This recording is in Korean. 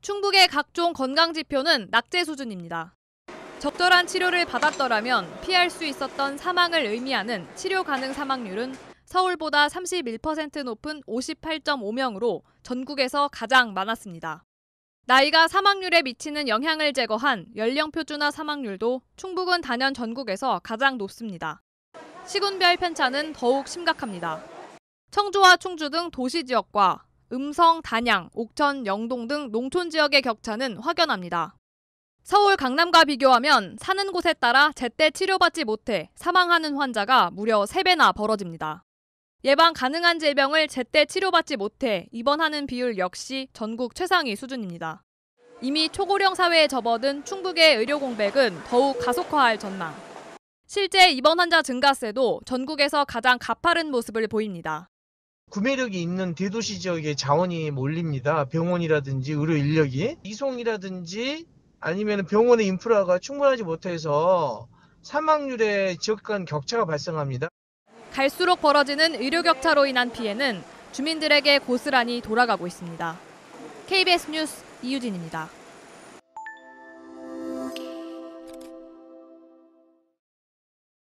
충북의 각종 건강 지표는 낙제 수준입니다. 적절한 치료를 받았더라면 피할 수 있었던 사망을 의미하는 치료 가능 사망률은 서울보다 31% 높은 58.5명으로 전국에서 가장 많았습니다. 나이가 사망률에 미치는 영향을 제거한 연령 표 준화 사망률도 충북은 단연 전국에서 가장 높습니다. 시군별 편차는 더욱 심각합니다. 청주와 충주 등 도시 지역과 음성, 단양, 옥천, 영동 등 농촌 지역의 격차는 확연합니다. 서울 강남과 비교하면 사는 곳에 따라 제때 치료받지 못해 사망하는 환자가 무려 3배나 벌어집니다. 예방 가능한 질병을 제때 치료받지 못해 입원하는 비율 역시 전국 최상위 수준입니다. 이미 초고령 사회에 접어든 충북의 의료 공백은 더욱 가속화할 전망. 실제 입원 환자 증가세도 전국에서 가장 가파른 모습을 보입니다. 구매력이 있는 대도시 지역에 자원이 몰립니다. 병원이라든지 의료 인력이 이송이라든지 아니면 병원의 인프라가 충분하지 못해서 사망률에 지역 간 격차가 발생합니다. 갈수록 벌어지는 의료 격차로 인한 피해는 주민들에게 고스란히 돌아가고 있습니다. KBS 뉴스 이유진입니다.